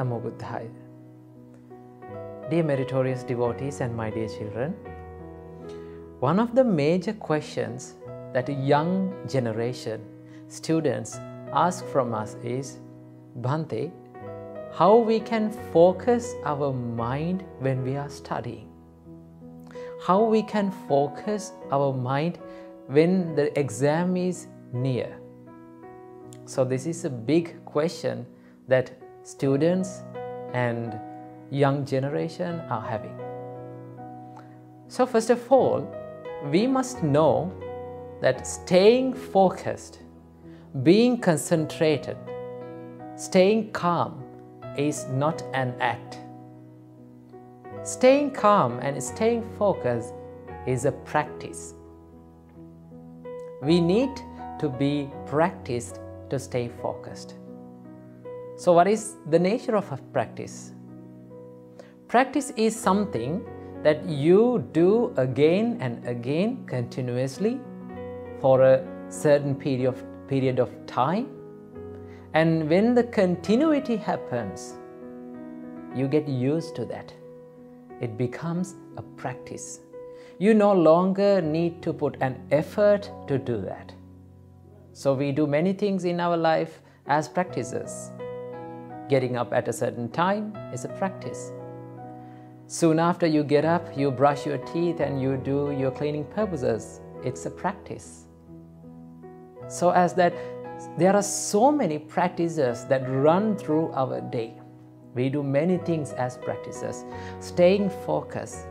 Namo Buddhaya. Dear meritorious devotees and my dear children, one of the major questions that a young generation, students, ask from us is Bhante, how we can focus our mind when we are studying? How we can focus our mind when the exam is near? So, this is a big question that students and young generation are having. So, first of all, we must know that staying focused, being concentrated, staying calm is not an act. Staying calm and staying focused is a practice. We need to be practiced to stay focused. So, what is the nature of a practice? Practice is something that you do again and again continuously for a certain period of, period of time. And when the continuity happens, you get used to that. It becomes a practice. You no longer need to put an effort to do that. So, we do many things in our life as practices. Getting up at a certain time is a practice. Soon after you get up, you brush your teeth and you do your cleaning purposes. It's a practice. So, as that, there are so many practices that run through our day. We do many things as practices. Staying focused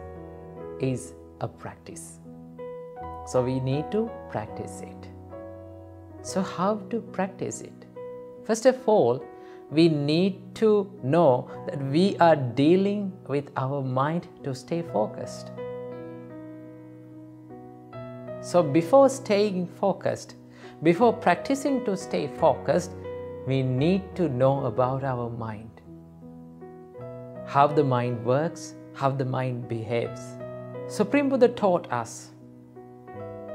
is a practice. So, we need to practice it. So, how to practice it? First of all, we need to know that we are dealing with our mind to stay focused. So, before staying focused, before practicing to stay focused, we need to know about our mind. How the mind works, how the mind behaves. Supreme Buddha taught us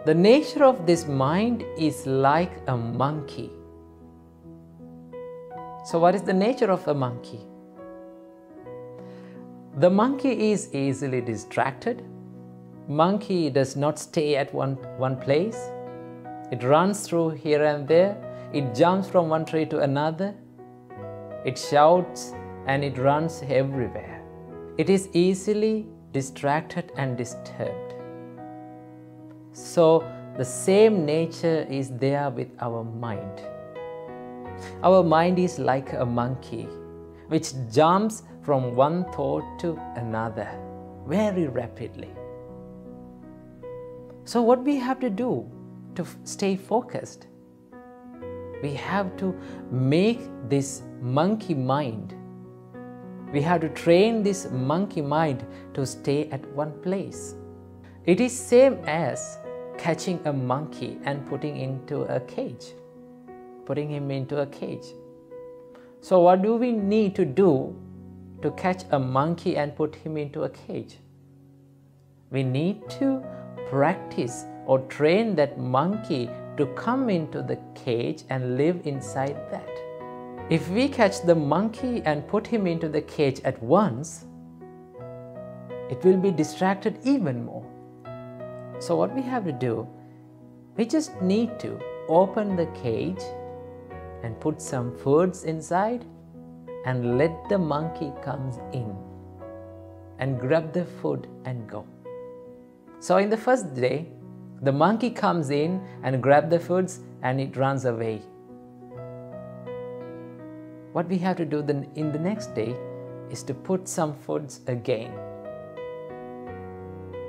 the nature of this mind is like a monkey. So, what is the nature of a monkey? The monkey is easily distracted. Monkey does not stay at one, one place. It runs through here and there. It jumps from one tree to another. It shouts and it runs everywhere. It is easily distracted and disturbed. So, the same nature is there with our mind. Our mind is like a monkey which jumps from one thought to another very rapidly. So, what we have to do to stay focused? We have to make this monkey mind. We have to train this monkey mind to stay at one place. It is same as catching a monkey and putting into a cage, putting him into a cage. So what do we need to do to catch a monkey and put him into a cage? We need to practice or train that monkey to come into the cage and live inside that. If we catch the monkey and put him into the cage at once, it will be distracted even more. So, what we have to do, we just need to open the cage and put some foods inside and let the monkey comes in and grab the food and go. So in the first day, the monkey comes in and grab the foods and it runs away. What we have to do then in the next day is to put some foods again.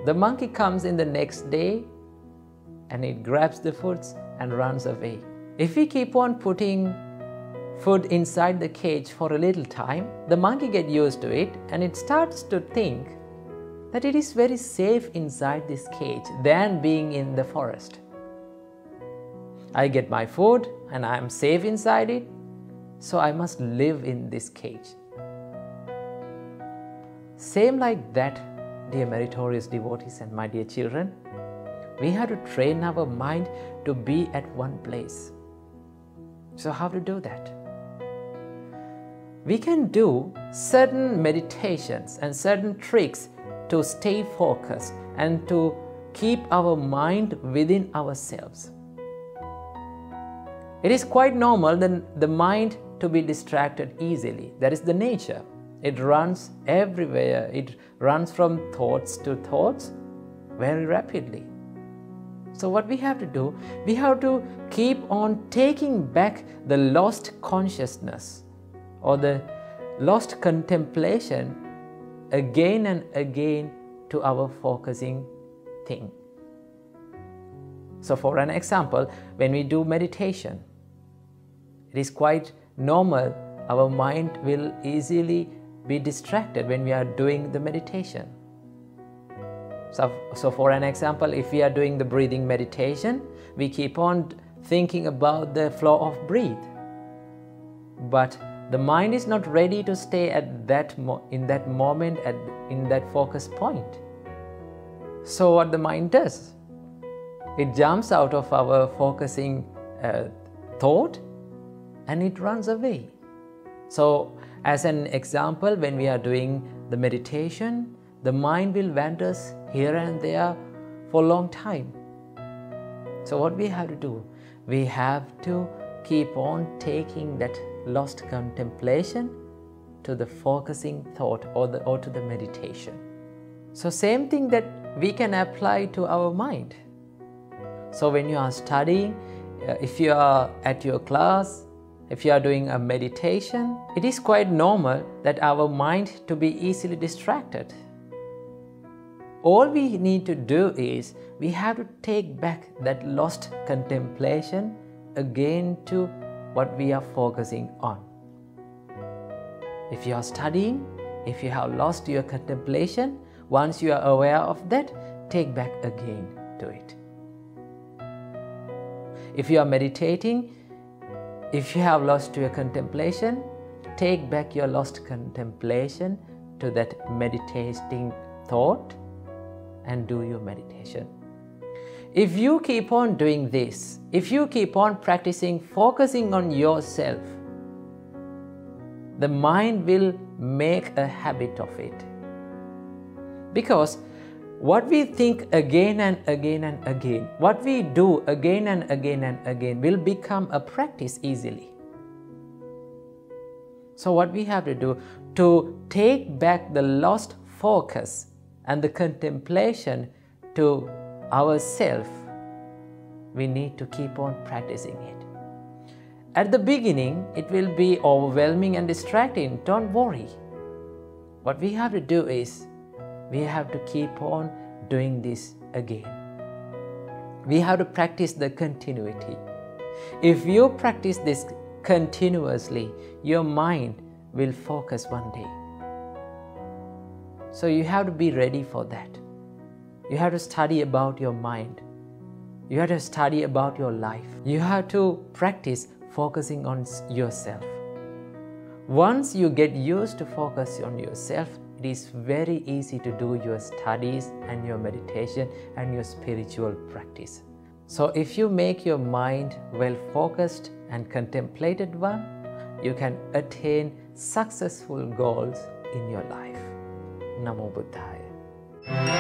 The monkey comes in the next day and it grabs the foods and runs away. If we keep on putting food inside the cage for a little time, the monkey get used to it and it starts to think that it is very safe inside this cage than being in the forest. I get my food and I am safe inside it, so I must live in this cage. Same like that, dear meritorious devotees and my dear children, we have to train our mind to be at one place. So, how to do that? we can do certain meditations and certain tricks to stay focused and to keep our mind within ourselves. It is quite normal then the mind to be distracted easily. That is the nature. It runs everywhere. It runs from thoughts to thoughts very rapidly. So, what we have to do, we have to keep on taking back the lost consciousness or the lost contemplation again and again to our focusing thing. So, for an example, when we do meditation, it is quite normal, our mind will easily be distracted when we are doing the meditation. So, so for an example, if we are doing the breathing meditation, we keep on thinking about the flow of breath. But the mind is not ready to stay at that in that moment at in that focus point. So what the mind does? It jumps out of our focusing uh, thought and it runs away. So as an example, when we are doing the meditation, the mind will wander here and there for a long time. So, what we have to do? We have to keep on taking that lost contemplation to the focusing thought or, the, or to the meditation. So, same thing that we can apply to our mind. So, when you are studying, uh, if you are at your class, if you are doing a meditation, it is quite normal that our mind to be easily distracted all we need to do is we have to take back that lost contemplation again to what we are focusing on. If you are studying, if you have lost your contemplation, once you are aware of that, take back again to it. If you are meditating, if you have lost your contemplation, take back your lost contemplation to that meditating thought and do your meditation. If you keep on doing this, if you keep on practicing focusing on yourself, the mind will make a habit of it. Because what we think again and again and again, what we do again and again and again will become a practice easily. So, what we have to do to take back the lost focus and the contemplation to ourself, we need to keep on practicing it. At the beginning, it will be overwhelming and distracting. Don't worry. What we have to do is we have to keep on doing this again. We have to practice the continuity. If you practice this continuously, your mind will focus one day. So you have to be ready for that. You have to study about your mind. You have to study about your life. You have to practice focusing on yourself. Once you get used to focus on yourself, it is very easy to do your studies and your meditation and your spiritual practice. So if you make your mind well focused and contemplated one, you can attain successful goals in your life. Namo Buddhaya.